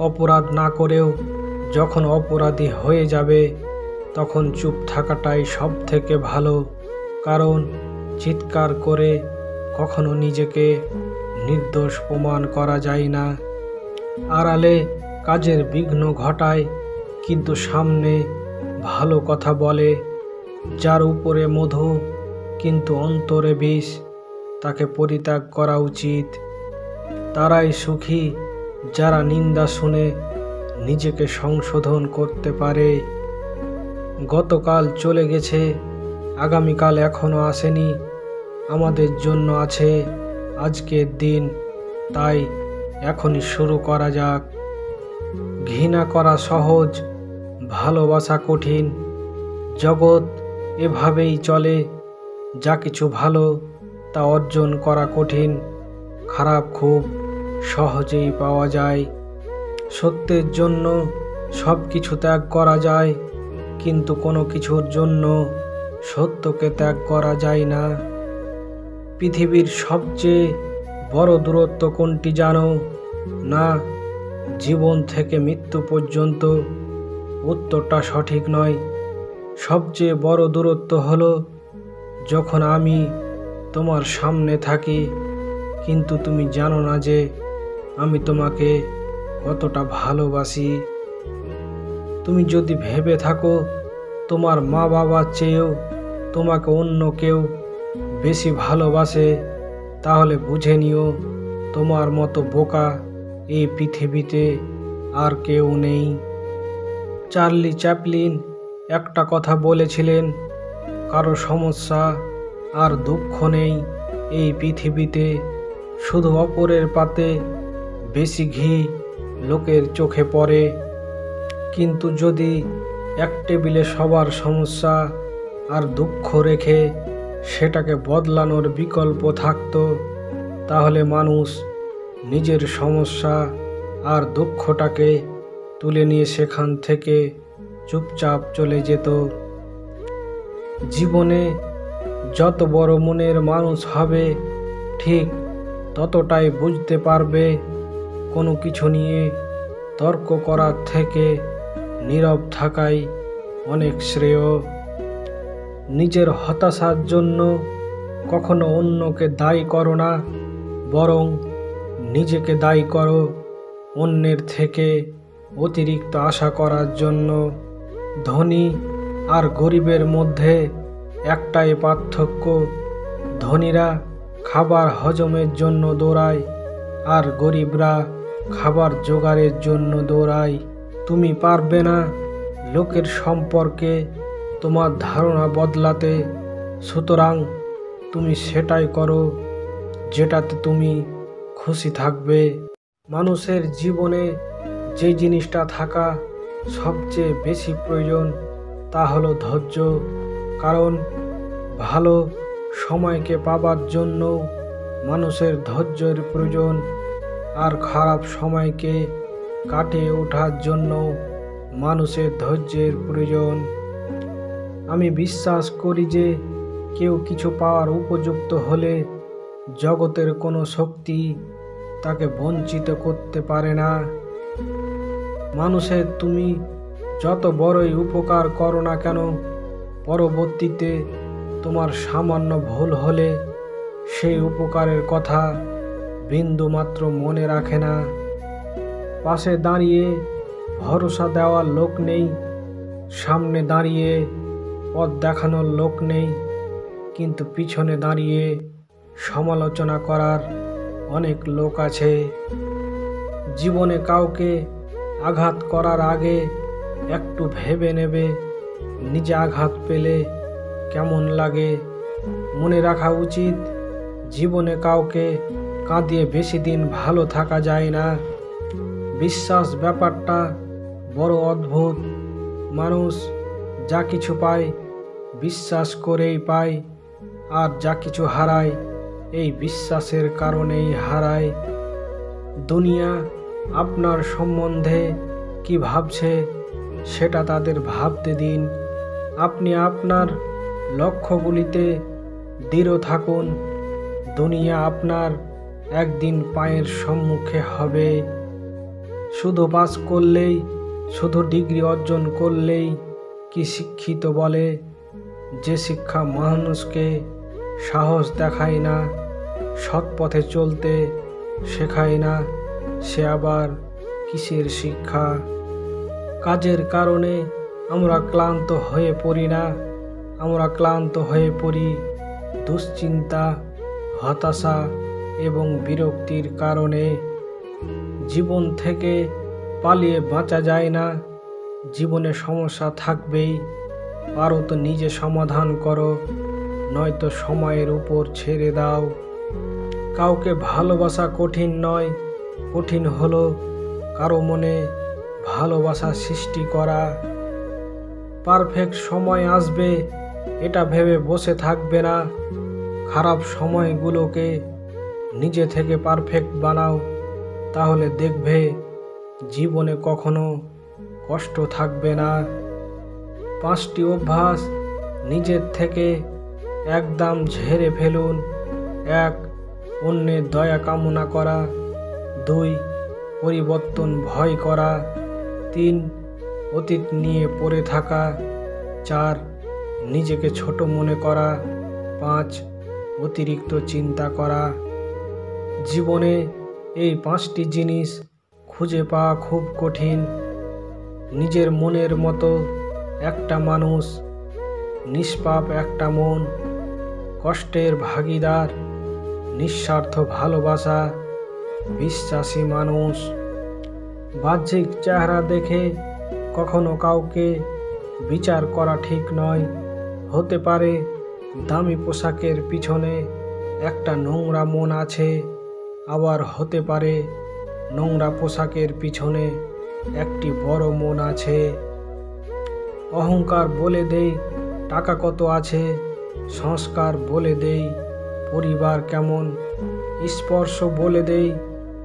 অপরাধ না করেও যখন অপরাধী হয়ে যাবে, তখন চুপ থাকাটাই সব থেকে ভালো। কারণ চিৎকার করে কখনো নিজেকে নির্দোষ প্রমাণ করা যায় না। আড়ালে কাজের বিঘ্ন ঘটায়, কিন্তু সামনে ভালো কথা বলে, যার উপরে মধু, কিন্তু অন্তরে বিষ, তাকে পরিত্যাগ করা উচিত। তারাই সুখী যারা নিন্দা শুনে নিজেকে সংশোধন করতে পারে। গতকাল চলে গেছে, আগামীকাল এখনও আসেনি। আমাদের জন্য আছে আজকের দিন, তাই এখনই শুরু করা যাক। ঘৃণা করা সহজ, ভালোবাসা কঠিন। জগৎ এভাবেই চলে, যা কিছু ভালো তা অর্জন করা কঠিন। খারাপ খুব সহজেই পাওয়া যায়। সত্যের জন্য সব কিছু ত্যাগ করা যায়, কিন্তু কোনো কিছুর জন্য সত্যকে ত্যাগ করা যায় না। পৃথিবীর সবচেয়ে বড় দূরত্ব কোনটি জানো? না, জীবন থেকে মৃত্যু পর্যন্ত। উত্তরটা সঠিক নয়। সবচেয়ে বড় দূরত্ব হলো যখন আমি তোমার সামনে থাকি, কিন্তু তুমি জানো না যে আমি তোমাকে কতটা ভালোবাসি। তুমি যদি ভেবে থাকো, তোমার মা বাবার চেয়েও তোমাকে অন্য কেউ বেশি ভালোবাসে, তাহলে বুঝে নিও তোমার মতো বোকা এই পৃথিবীতে আর কেউ নেই। চার্লি চ্যাপলিন একটা কথা বলেছিলেন, কারও সমস্যা আর দুঃখ নেই এই পৃথিবীতে, শুধু অপরের পাতে বেশি ঘি লোকের চোখে পড়ে। কিন্তু যদি এক টেবিলে সবার সমস্যা আর দুঃখ রেখে সেটাকে বদলানোর বিকল্প থাকতো, তাহলে মানুষ নিজের সমস্যা আর দুঃখটাকে তুলে নিয়ে সেখান থেকে চুপচাপ চলে যেত। জীবনে যত বড় মনের মানুষ হবে, ঠিক ততটাই বুঝতে পারবে কোনো কিছু নিয়ে তর্ক করার থেকে নীরব থাকাই অনেক শ্রেয়। নিজের হতাশার জন্য কখনো অন্যকে দায়ী করো না, বরং নিজেকে দায়ী করো অন্যের থেকে অতিরিক্ত আশা করার জন্য। ধনী আর গরিবের মধ্যে একটাই পার্থক্য, ধনীরা খাবার হজমের জন্য দৌড়ায় আর গরিবরা খাবার জোগাড়ের জন্য দৌড়াই। তুমি পারবে না। লোকের সম্পর্কে তোমার ধারণা বদলাতে। সুতরাং তুমি সেটাই করো, যেটাতে তুমি খুশি থাকবে। মানুষের জীবনে যে জিনিসটা থাকা সবচেয়ে বেশি প্রয়োজন, তা হলো ধৈর্য। কারণ ভালো সময়কে পাবার জন্য মানুষের ধৈর্যের প্রয়োজন। আর খারাপ সময়কে কাটিয়ে ওঠার জন্য মানুষের ধৈর্যের প্রয়োজন। আমি বিশ্বাস করি যে কেউ কিছু পাওয়ার উপযুক্ত হলে জগতের কোনো শক্তি তাকে বঞ্চিত করতে পারে না। মানুষের তুমি যত বড়ই উপকার করো না কেন, পরবর্তীতে তোমার সামান্য ভুল হলে সেই উপকারের কথা বিন্দু মাত্র মনে রাখে না। পাশে দাঁড়িয়ে ভরসা দেওয়ার লোক নেই। সামনে দাঁড়িয়ে পথ দেখানোর লোক নেই। কিন্তু পিছনে দাঁড়িয়ে সমালোচনা করার অনেক লোক আছে। জীবনে কাউকে আঘাত করার আগে একটু ভেবে নেবে, নিজে আঘাত পেলে কেমন লাগে। মনে রাখা উচিত, জীবনে কাউকে কাঁদিয়ে বেশি দিন ভালো থাকা যায় না। বিশ্বাস ব্যাপারটা বড় অদ্ভুত। মানুষ যা কিছু পায়, বিশ্বাস করেই পায়, আর যা কিছু হারায়, এই বিশ্বাসের কারণেই হারায়। দুনিয়া আপনার সম্বন্ধে কি ভাবছে, সেটা তাদের ভাবতে দিন। আপনি আপনার লক্ষ্যগুলিতে দৃঢ় থাকুন। দুনিয়া আপনার একদিন পায়ের সম্মুখে হবে। শুধু পাস করলেই শুধু ডিগ্রি অর্জন করলেই কি শিক্ষিত বলে? যে শিক্ষা মানুষকে সাহস দেখায় না, সৎ পথে চলতে শেখায় না, সে আবার কিসের শিক্ষা? কাজের কারণে আমরা ক্লান্ত হয়ে পড়ি না, আমরা ক্লান্ত হয়ে পড়ি দুশ্চিন্তা, হতাশা এবং বিরক্তির কারণে জীবন থেকে পালিয়ে বাঁচা যায় না। জীবনে সমস্যা থাকবেই। পারো তো নিজে সমাধান করো, নয়তো সময়ের উপর ছেড়ে দাও। কাউকে ভালোবাসা কঠিন নয়, কঠিন হলো কারও মনে ভালোবাসা সৃষ্টি করা। পারফেক্ট সময় আসবে, এটা ভেবে বসে থাকবে না। খারাপ সময়গুলোকে নিজে থেকে পারফেক্ট বানাও, তাহলে দেখবে জীবনে কখনো কষ্ট থাকবে না। পাঁচটি অভ্যাস নিজের থেকে একদম ঝেড়ে ফেলুন। এক, অন্যের দয়া কামনা করা। দুই, পরিবর্তন ভয় করা। তিন, অতীত নিয়ে পড়ে থাকা। চার, নিজেকে ছোট মনে করা। পাঁচ, অতিরিক্ত চিন্তা করা। জীবনে এই পাঁচটি জিনিস খুঁজে পাওয়া খুব কঠিন। নিজের মনের মতো একটা মানুষ, নিষ্পাপ একটা মন, কষ্টের ভাগিদার, নিঃস্বার্থ ভালোবাসা, বিশ্বাসী মানুষ। বাহ্যিক চেহারা দেখে কখনো কাউকে বিচার করা ঠিক নয়। হতে পারে দামি পোশাকের পিছনে একটা নোংরা মন আছে। আবার হতে পারে নোংরা পোশাকের পিছনে একটি বড় মন আছে। অহংকার বলে দেই, টাকা কত আছে? সংস্কার বলে দেই, পরিবার কেমন? স্পর্শ বলে দেই,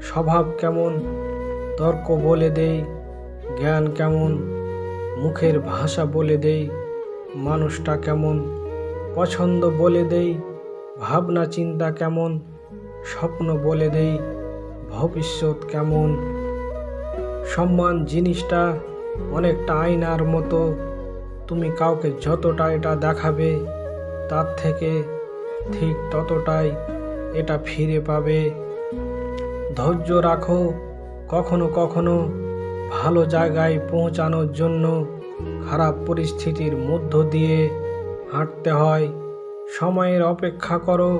স্বভাব কেমন? তর্ক বলে দেই, জ্ঞান কেমন? মুখের ভাষা বলে দেই, মানুষটা কেমন? পছন্দ বলে দেই ভাবনা চিন্তা কেমন? স্বপ্ন বলে দেই, ভবিষ্যৎ কেমন? সম্মান জিনিসটা অনেকটা আয়নার মতো। তুমি কাউকে যতটা এটা দেখাবে, তার থেকে ঠিক ততটাই এটা ফিরে পাবে। ধৈর্য রাখো, কখনো কখনো ভালো জায়গায় পৌঁছানোর জন্য খারাপ পরিস্থিতির মধ্য দিয়ে হাঁটতে হয়। সময়ের অপেক্ষা করো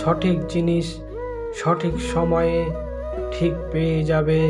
সঠিক জিনিস সঠিক সময়ে ঠিক পেয়ে যাবে।